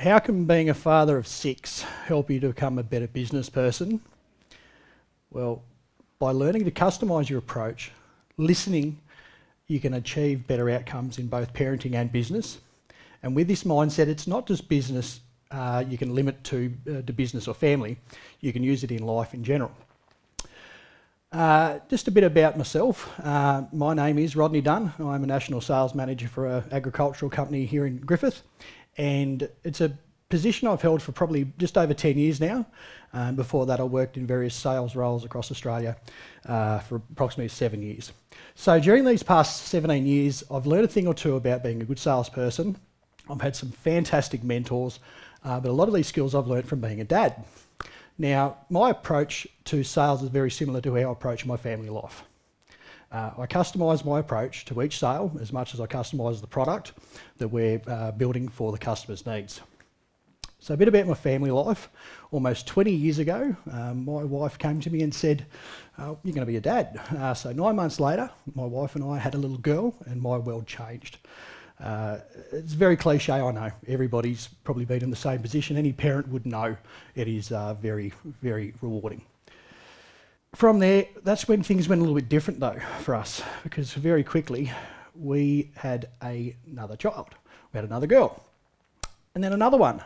How can being a father of six help you to become a better business person? Well, by learning to customise your approach, listening, you can achieve better outcomes in both parenting and business. And with this mindset, it's not just business uh, you can limit to, uh, to business or family, you can use it in life in general. Uh, just a bit about myself. Uh, my name is Rodney Dunn. I'm a national sales manager for an agricultural company here in Griffith, and it's a position I've held for probably just over 10 years now. Um, before that, I worked in various sales roles across Australia uh, for approximately seven years. So during these past 17 years, I've learned a thing or two about being a good salesperson. I've had some fantastic mentors, uh, but a lot of these skills I've learned from being a dad. Now, my approach to sales is very similar to how I approach my family life. Uh, I customise my approach to each sale as much as I customise the product that we're uh, building for the customer's needs. So, a bit about my family life. Almost 20 years ago, um, my wife came to me and said, oh, You're going to be a dad. Uh, so, nine months later, my wife and I had a little girl, and my world changed. Uh, it's very cliche, I know. Everybody's probably been in the same position. Any parent would know it is uh, very, very rewarding. From there, that's when things went a little bit different though for us, because very quickly we had a, another child. We had another girl, and then another one.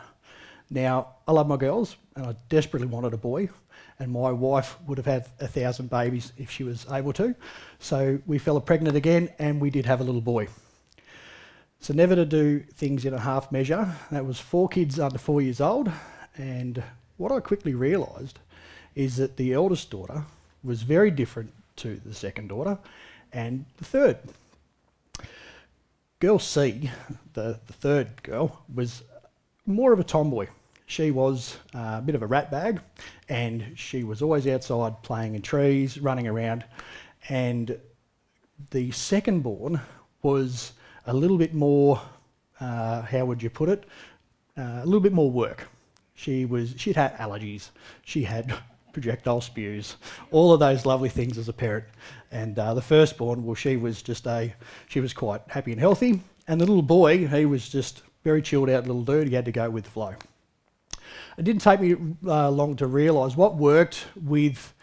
Now, I love my girls, and I desperately wanted a boy, and my wife would have had a thousand babies if she was able to. So we fell pregnant again, and we did have a little boy. So never to do things in a half measure. That was four kids under four years old. And what I quickly realised is that the eldest daughter was very different to the second daughter and the third. Girl C, the, the third girl, was more of a tomboy. She was a bit of a rat bag and she was always outside playing in trees, running around. And the second born was a little bit more, uh, how would you put it, uh, a little bit more work. She was, she'd had allergies, she had projectile spews, all of those lovely things as a parent. And uh, the firstborn, well, she was just a, she was quite happy and healthy. And the little boy, he was just very chilled out little dude. He had to go with the flow. It didn't take me uh, long to realise what worked with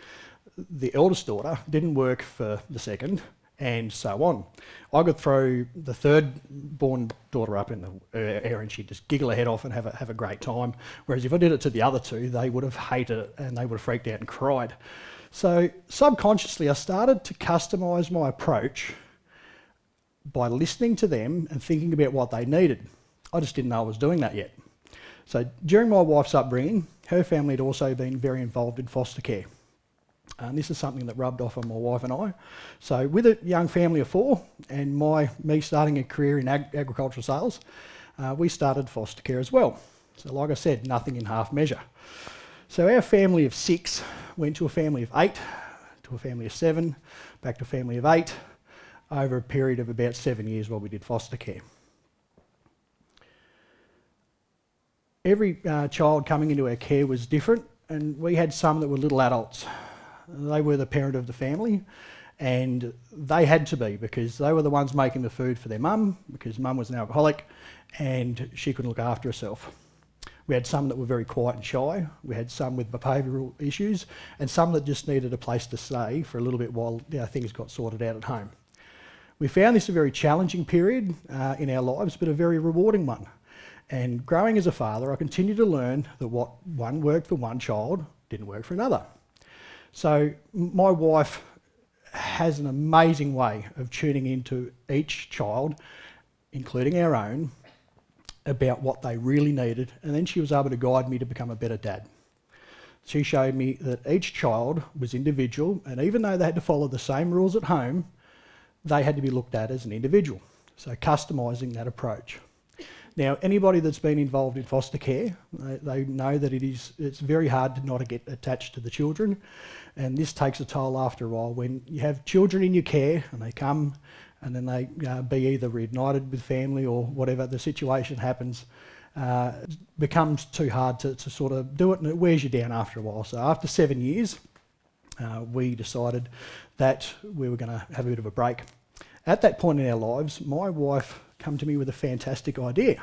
the eldest daughter didn't work for the second, and so on. I could throw the third born daughter up in the air and she'd just giggle her head off and have a, have a great time. Whereas if I did it to the other two, they would have hated it and they would have freaked out and cried. So subconsciously, I started to customise my approach by listening to them and thinking about what they needed. I just didn't know I was doing that yet. So during my wife's upbringing, her family had also been very involved in foster care. And this is something that rubbed off on my wife and I. So with a young family of four and my me starting a career in ag- agricultural sales, uh, we started foster care as well. So like I said, nothing in half measure. So our family of six went to a family of eight, to a family of seven, back to a family of eight, over a period of about seven years while we did foster care. Every uh, child coming into our care was different, and we had some that were little adults. They were the parent of the family, and they had to be because they were the ones making the food for their mum because mum was an alcoholic and she couldn't look after herself. We had some that were very quiet and shy. We had some with behavioural issues, and some that just needed a place to stay for a little bit while you know, things got sorted out at home. We found this a very challenging period uh, in our lives, but a very rewarding one. And growing as a father, I continued to learn that what one worked for one child didn't work for another. So my wife has an amazing way of tuning into each child, including our own, about what they really needed, and then she was able to guide me to become a better dad. She showed me that each child was individual, and even though they had to follow the same rules at home, they had to be looked at as an individual. So, customising that approach. Now, anybody that's been involved in foster care, they, they, know that it is it's very hard to not get attached to the children, and this takes a toll after a while. When you have children in your care and they come and then they uh, be either reunited with family or whatever the situation happens, uh, becomes too hard to, to sort of do it, and it wears you down after a while. So after seven years, uh, we decided that we were going to have a bit of a break. At that point in our lives, my wife come to me with a fantastic idea.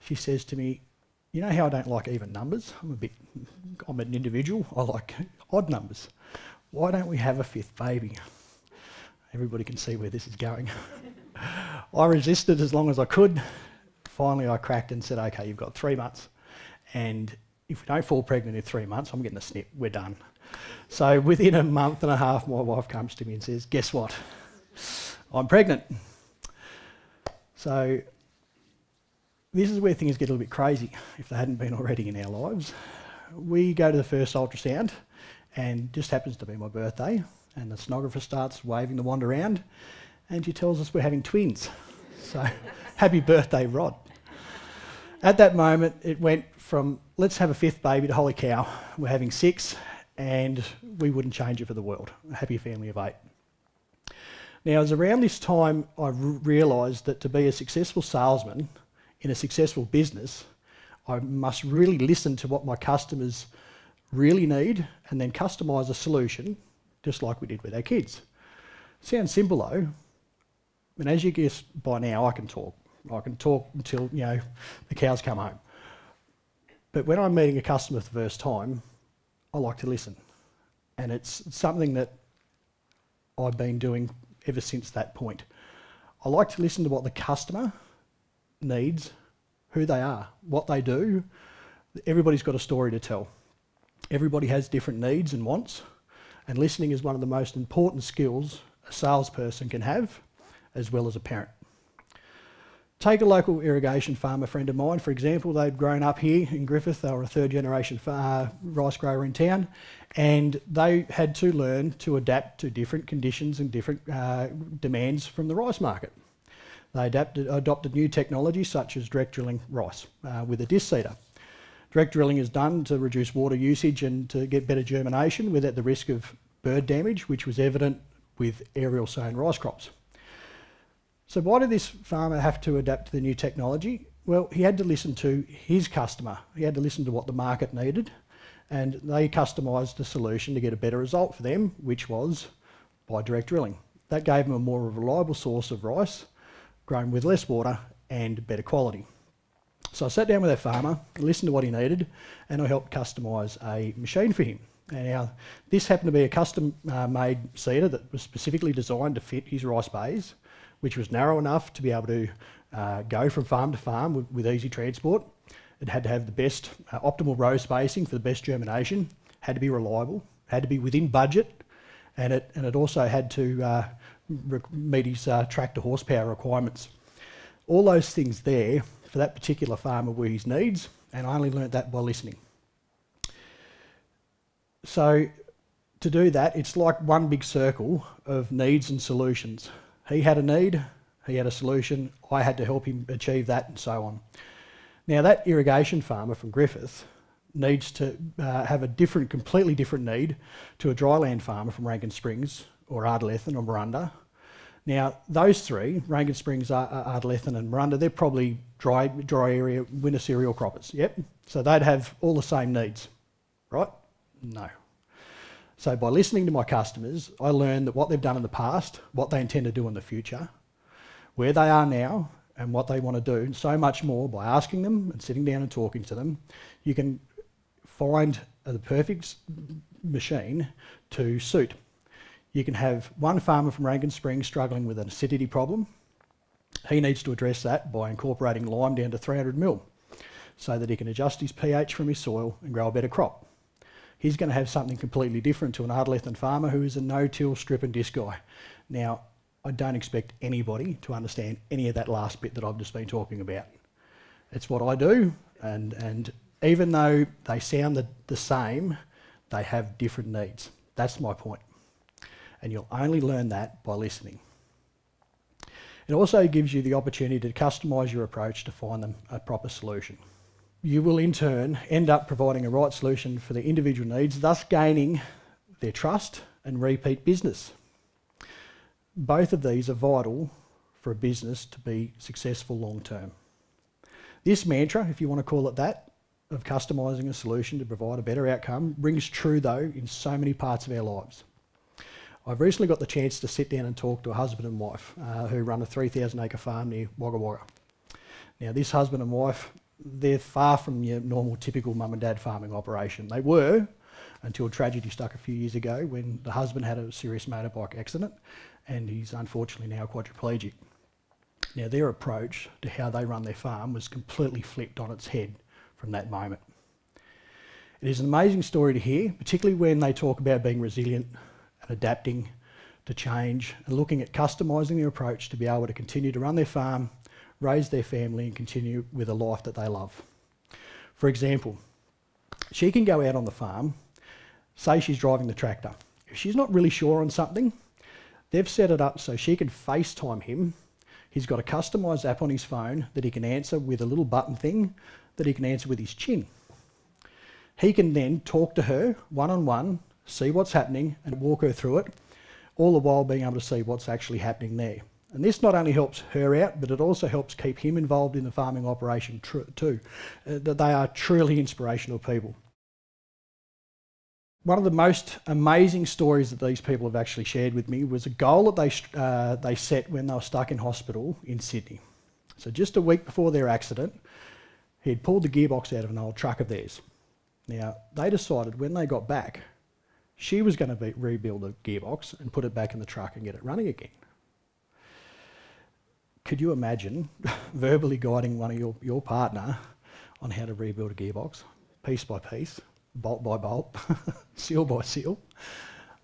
She says to me, you know how I don't like even numbers? I'm a bit, I'm an individual. I like odd numbers. Why don't we have a fifth baby? Everybody can see where this is going. I resisted as long as I could. Finally, I cracked and said, okay, you've got three months. And if we don't fall pregnant in three months, I'm getting a snip. We're done. So within a month and a half, my wife comes to me and says, guess what? I'm pregnant. So this is where things get a little bit crazy, if they hadn't been already in our lives. We go to the first ultrasound, and just happens to be my birthday, and the sonographer starts waving the wand around, and she tells us we're having twins. So, happy birthday, Rod. At that moment, it went from let's have a fifth baby to holy cow, we're having six, and we wouldn't change it for the world. A happy family of eight. Now, it was around this time I realised that to be a successful salesman, in a successful business, I must really listen to what my customers really need and then customise a solution, just like we did with our kids. Sounds simple though, and as you guess by now, I can talk. I can talk until you know the cows come home. But when I'm meeting a customer for the first time, I like to listen, and it's something that I've been doing ever since that point. I like to listen to what the customer needs, who they are, what they do. Everybody's got a story to tell. Everybody has different needs and wants, and listening is one of the most important skills a salesperson can have, as well as a parent. Take a local irrigation farmer friend of mine, for example, they'd grown up here in Griffith, they were a third generation uh, rice grower in town, and they had to learn to adapt to different conditions and different uh, demands from the rice market. They adapted, adopted new technology such as direct drilling rice uh, with a disc seeder. Direct drilling is done to reduce water usage and to get better germination without the risk of bird damage, which was evident with aerial sown rice crops. So why did this farmer have to adapt to the new technology? Well, he had to listen to his customer. He had to listen to what the market needed, and they customised the solution to get a better result for them, which was by direct drilling. That gave them a more reliable source of rice grown with less water and better quality. So I sat down with that farmer, listened to what he needed, and I helped customise a machine for him. Now, this happened to be a custom uh, seeder that was specifically designed to fit his rice bays, which was narrow enough to be able to uh, go from farm to farm with, with, easy transport. It had to have the best uh, optimal row spacing for the best germination, had to be reliable, had to be within budget, and it, and it also had to uh, meet his uh, tractor horsepower requirements. All those things there for that particular farmer were his needs, and I only learnt that by listening. So to do that, it's like one big circle of needs and solutions. He had a need, he had a solution, I had to help him achieve that, and so on. Now, that irrigation farmer from Griffith needs to uh, have a different, completely different need to a dryland farmer from Rankin Springs or Ardlethan or Murunda now, those three, Rankin Springs, Ardlethan and Murunda, they're probably dry, dry area winter cereal croppers, yep? So they'd have all the same needs, right? No. So by listening to my customers, I learn that what they've done in the past, what they intend to do in the future, where they are now, and what they want to do, and so much more by asking them and sitting down and talking to them, you can find the perfect machine to suit you can have one farmer from Rankin Springs struggling with an acidity problem. He needs to address that by incorporating lime down to 300 mil so that he can adjust his pH from his soil and grow a better crop. He's going to have something completely different to an Ardlethan farmer who is a no-till strip and disc guy. Now, I don't expect anybody to understand any of that last bit that I've just been talking about. It's what I do, and, and even though they sound the, the same, they have different needs. That's my point. and you'll only learn that by listening. It also gives you the opportunity to customise your approach to find them a proper solution. You will in turn end up providing a right solution for their individual needs, thus gaining their trust and repeat business. Both of these are vital for a business to be successful long term. This mantra, if you want to call it that, of customising a solution to provide a better outcome, rings true though in so many parts of our lives. I've recently got the chance to sit down and talk to a husband and wife uh, who run a 3,000 acre farm near Wagga Wagga. Now, this husband and wife they're far from your normal typical mum and dad farming operation. They were until tragedy struck a few years ago when the husband had a serious motorbike accident and he's unfortunately now quadriplegic. Now, their approach to how they run their farm was completely flipped on its head from that moment. It is an amazing story to hear, particularly when they talk about being resilient and adapting to change and looking at customising their approach to be able to continue to run their farm, raise their family, and continue with a life that they love. For example, she can go out on the farm, say she's driving the tractor. If she's not really sure on something, they've set it up so she can FaceTime him. He's got a customised app on his phone that he can answer with a little button thing that he can answer with his chin. He can then talk to her one on one, see what's happening, and walk her through it, all the while being able to see what's actually happening there. And this not only helps her out, but it also helps keep him involved in the farming operation too. Uh, that they are truly inspirational people. One of the most amazing stories that these people have actually shared with me was a goal that they, uh, they set when they were stuck in hospital in Sydney. So just a week before their accident, he'd pulled the gearbox out of an old truck of theirs. Now, they decided when they got back, she was going to rebuild the gearbox and put it back in the truck and get it running again. Could you imagine verbally guiding one of your, your partner on how to rebuild a gearbox, piece by piece, bolt by bolt, seal by seal?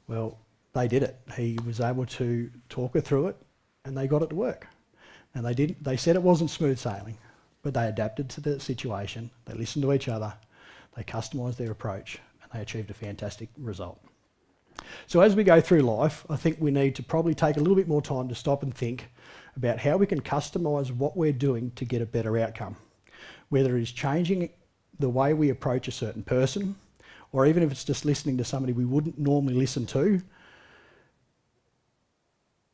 Well, they did it. He was able to talk her through it and they got it to work. And they did they said it wasn't smooth sailing, but they adapted to the situation, they listened to each other, they customised their approach, and they achieved a fantastic result. So as we go through life, I think we need to probably take a little bit more time to stop and think about how we can customise what we're doing to get a better outcome. Whether it is changing the way we approach a certain person, or even if it's just listening to somebody we wouldn't normally listen to.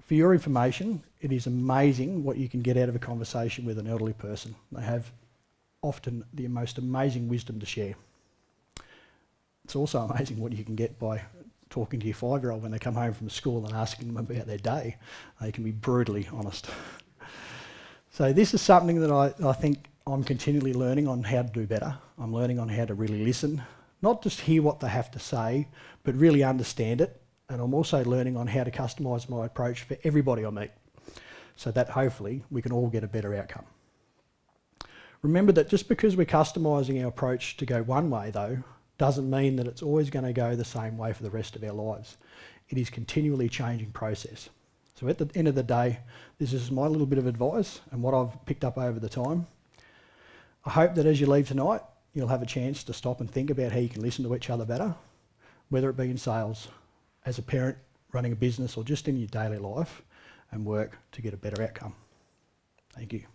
For your information, it is amazing what you can get out of a conversation with an elderly person. They have often the most amazing wisdom to share. It's also amazing what you can get by talking to your five year old when they come home from school and asking them about their day. They can be brutally honest. so, this is something that I, I think I'm continually learning on how to do better. I'm learning on how to really listen, not just hear what they have to say, but really understand it. And I'm also learning on how to customise my approach for everybody I meet so that hopefully we can all get a better outcome. Remember that just because we're customising our approach to go one way, though, doesn't mean that it's always going to go the same way for the rest of our lives. It is continually changing process. So at the end of the day, this is my little bit of advice and what I've picked up over the time. I hope that as you leave tonight, you'll have a chance to stop and think about how you can listen to each other better, whether it be in sales, as a parent, running a business, or just in your daily life and work to get a better outcome. Thank you.